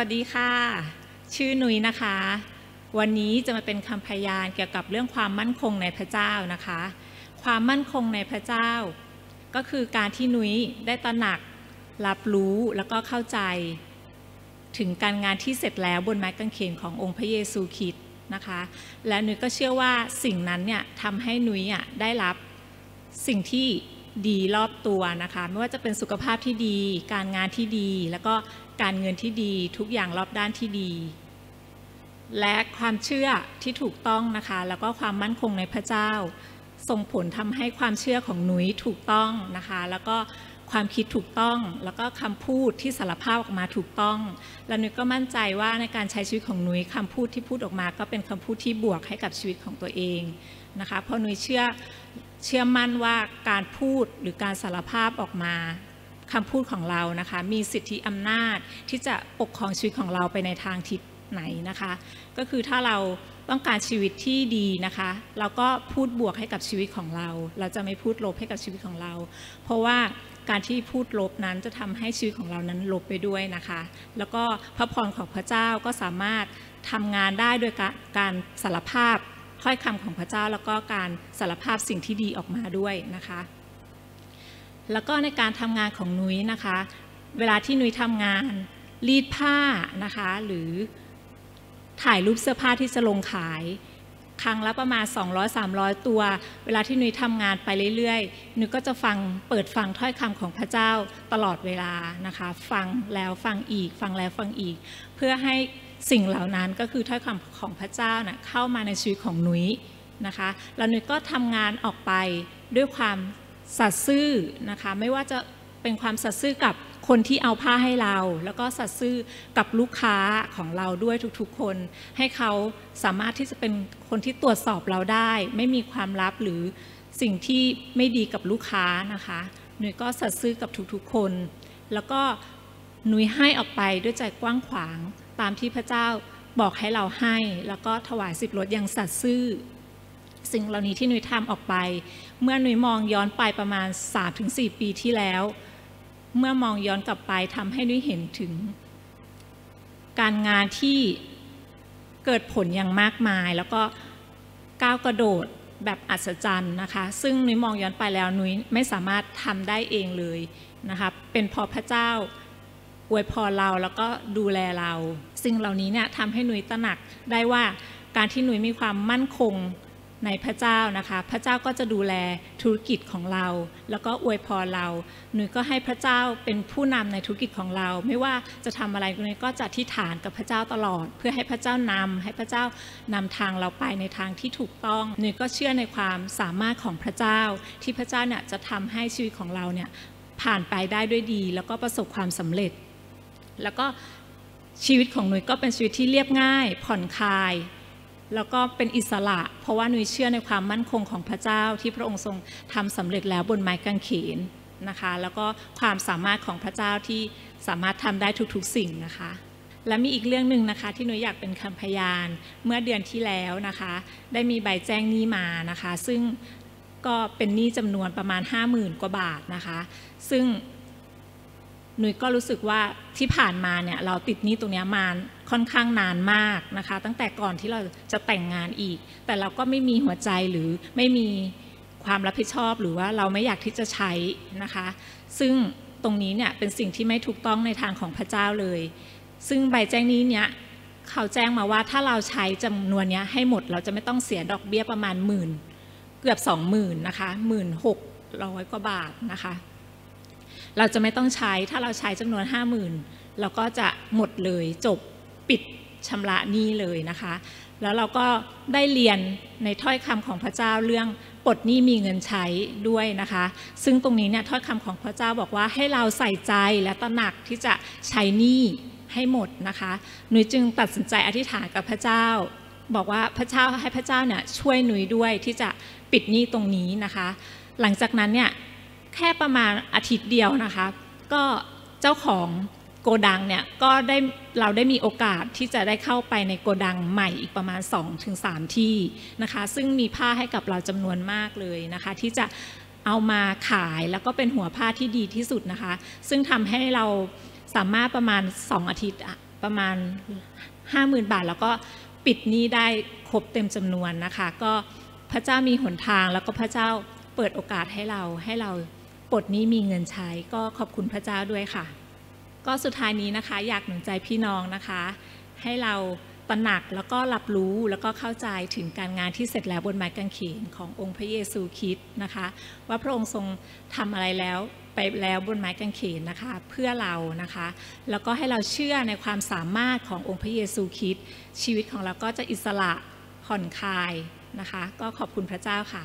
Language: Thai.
วัสดีค่ะ ชื่อนุ้ยนะคะ วันนี้จะมาเป็นคำพยานเกี่ยวกับเรื่องความมั่นคงในพระเจ้านะคะ ความมั่นคงในพระเจ้า ก็คือการที่นุ้ยได้ตระหนัก รับรู้แล้วก็เข้าใจ ถึงการงานที่เสร็จแล้วบนไม้กางเขนขององค์พระเยซูคริสต์นะคะ และนุ้ยก็เชื่อว่าสิ่งนั้นเนี่ยทำให้นุ้ยอะได้รับสิ่งที่ ดีรอบตัวนะคะ ไม่ว่าจะเป็นสุขภาพที่ดี การงานที่ดี แล้วก็การเงินที่ดีทุกอย่างรอบด้านที่ดี และความเชื่อที่ถูกต้องนะคะ แล้วก็ความมั่นคงในพระเจ้า ส่งผลทำให้ความเชื่อของหนุยถูกต้องนะคะ แล้วก็ความคิดถูกต้อง แล้วก็คำพูดที่สารภาพออกมาถูกต้อง และนุ้ยก็มั่นใจว่าในการใช้ชีวิตของหนุยคำพูดที่พูดออกมา ก็เป็นคำพูดที่บวกให้กับชีวิตของตัวเองนะคะเพราะนุยเชื่อ เชื่อมั่นว่าการพูดหรือการสารภาพออกมาคำพูดของเรานะคะ มีสิทธิอำนาจที่จะปกครองชีวิตของเราไปในทางทิศไหนนะคะ ก็คือถ้าเราต้องการชีวิตที่ดีนะคะ เราก็พูดบวกให้กับชีวิตของเรา เราจะไม่พูดลบให้กับชีวิตของเรา เพราะว่าการที่พูดลบนั้นจะทำให้ชีวิตของเรานั้นลบไปด้วยนะคะ แล้วก็พระพรของพระเจ้าก็สามารถทำงานได้โดยการสารภาพ ถ้อยคำของพระเจ้าแล้วก็การสารภาพสิ่งที่ดีออกมาด้วยนะคะ แล้วก็ในการทำงานของนุ้ยนะคะ เวลาที่นุ้ยทำงานรีดผ้านะคะ หรือถ่ายรูปเสื้อผ้าที่จะลงขาย ครั้งละประมาณ 200-300 ตัว เวลาที่นุ้ยทำงานไปเรื่อยๆนุ้ยก็จะฟังเปิดฟังถ้อยคำของพระเจ้าตลอดเวลานะคะ ฟังแล้วฟังอีก ฟังแล้วฟังอีก เพื่อให้สิ่งเหล่านั้นก็คือถ้อยคำของพระเจ้านะ่ะเข้ามาในชีวิตของนุ้ยนะคะแล้วนุ้ยก็ทำงานออกไปด้วยความสัตย์ซื่อนะคะ ไม่ว่าจะเป็นความสัตย์ซื่อกับ คนที่เอาผ้าให้เรา แล้วก็สัตย์ซื่อกับลูกค้าของเราด้วยทุกๆคน ให้เขาสามารถที่จะเป็นคนที่ตรวจสอบเราได้ ไม่มีความลับหรือสิ่งที่ไม่ดีกับลูกค้านะคะหนุ่ยก็สัตย์ซื่อกับทุกๆคน แล้วก็หนุ่ยให้ออกไปด้วยใจกว้างขวางตามที่พระเจ้าบอกให้เราให้ แล้วก็ถวายสิบรถอย่างสัตย์ซื่อสิ่งเหล่านี้ที่หนุ้ยทำออกไป เมื่อหนุ้ยมองย้อนไปประมาณ 3-4 ปีที่แล้ว เมื่อมองย้อนกลับไปทำให้นุ้ยเห็นถึง การงานที่เกิดผลอย่างมากมาย แล้วก็ก้าวกระโดดแบบอัศจรรย์นะคะ ซึ่งนุ้ยมองย้อนไปแล้วนุ้ยไม่สามารถทำได้เองเลยนะคะเป็นพอพระเจ้าอวยพรเราแล้วก็ดูแลเรา สิ่งเหล่านี้เนี่ยทำให้นุ้ยตระหนักได้ว่าการที่นุ้ยมีความมั่นคง ในพระเจ้านะคะ พระเจ้าก็จะดูแลธุรกิจของเรา แล้วก็อวยพรเราหนูก็ให้พระเจ้าเป็นผู้นำในธุรกิจของเรา ไม่ว่าจะทำอะไรหนูก็จะที่ฐานกับพระเจ้าตลอด เพื่อให้พระเจ้านำให้พระเจ้านำทางเราไปในทางที่ถูกต้องหนูก็เชื่อในความสามารถของพระเจ้า ที่พระเจ้าเนี่ยจะทำให้ชีวิตของเราเนี่ยผ่านไปได้ด้วยดี แล้วก็ประสบความสำเร็จ แล้วก็ชีวิตของหนูก็เป็นชีวิตที่เรียบง่าย ผ่อนคลาย แล้วก็เป็นอิสระ เพราะว่านุ้ยเชื่อในความมั่นคงของพระเจ้าที่พระองค์ทรงทำสำเร็จแล้วบนไม้กางเขนนะคะ แล้วก็ความสามารถของพระเจ้าที่สามารถทำได้ทุกๆสิ่งนะคะ และมีอีกเรื่องหนึ่งนะคะที่นุ้ยอยากเป็นคำพยานเมื่อเดือนที่แล้วนะคะ ได้มีใบแจ้งหนี้มานะคะ ซึ่งก็เป็นหนี้จำนวนประมาณ 50,000 กว่าบาทนะคะ ซึ่ง หนุยก็รู้สึกว่าที่ผ่านมาเนี่ยเราติดหนี้ตรงนี้มาค่อนข้างนานมากนะคะ ตั้งแต่ก่อนที่เราจะแต่งงานอีก แต่เราก็ไม่มีหัวใจหรือไม่มีความรับผิดชอบหรือว่าเราไม่อยากที่จะใช้นะคะ ซึ่งตรงนี้เนี่ยเป็นสิ่งที่ไม่ถูกต้องในทางของพระเจ้าเลย ซึ่งใบแจ้งนี้เนี่ยเขาแจ้งมาว่าถ้าเราใช้จำนวนนี้ให้หมดเราจะไม่ต้องเสียดอกเบี้ยประมาณหมื่นเกือบสองหมื่นนะคะหมื่นหกร้อยกว่าบาทนะคะ เราจะไม่ต้องใช้ถ้าเราใช้จำนวนห้าหมื่นเราก็จะหมดเลยจบปิดชำระหนี้เลยนะคะ แล้วเราก็ได้เรียนในถ้อยคำของพระเจ้าเรื่องปลดหนี้มีเงินใช้ด้วยนะคะ ซึ่งตรงนี้เนี่ยถ้อยคำของพระเจ้าบอกว่าให้เราใส่ใจและตระหนักที่จะใช้หนี้ให้หมดนะคะหนุยจึงตัดสินใจอธิษฐานกับพระเจ้า บอกว่าพระเจ้าให้พระเจ้าเนี่ยช่วยหนุยด้วยที่จะปิดหนี้ตรงนี้นะคะ หลังจากนั้นเนี่ย แค่ประมาณอาทิตย์เดียวนะคะ ก็เจ้าของโกดังเนี่ยก็ได้เราได้มีโอกาสที่จะได้เข้าไปในโกดังใหม่อีกประมาณ 2-3 ที่นะคะ ซึ่งมีผ้าให้กับเราจำนวนมากเลยนะคะ ที่จะเอามาขายแล้วก็เป็นหัวผ้าที่ดีที่สุดนะคะ ซึ่งทำให้เราสามารถประมาณ 2 อาทิตย์ประมาณ 50,000 บาท แล้วก็ปิดหนี้ได้ครบเต็มจำนวนนะคะ ก็พระเจ้ามีหนทางแล้วก็พระเจ้าเปิดโอกาสให้เราให้เรา ปลดนี้มีเงินใช้ก็ขอบคุณพระเจ้าด้วยค่ะ ก็สุดท้ายนี้นะคะอยากหนุนใจพี่น้องนะคะ ให้เราตระหนักแล้วก็รับรู้แล้วก็เข้าใจถึงการงานที่เสร็จแล้วบนไม้กางเขนขององค์พระเยซูคริสต์นะคะ ว่าพระองค์ทรงทำอะไรแล้วไปแล้วบนไม้กางเขนนะคะ เพื่อเรานะคะ แล้วก็ให้เราเชื่อในความสามารถขององค์พระเยซูคริสต์ชีวิตของเราก็จะอิสระผ่อนคลายนะคะ ก็ขอบคุณพระเจ้าค่ะ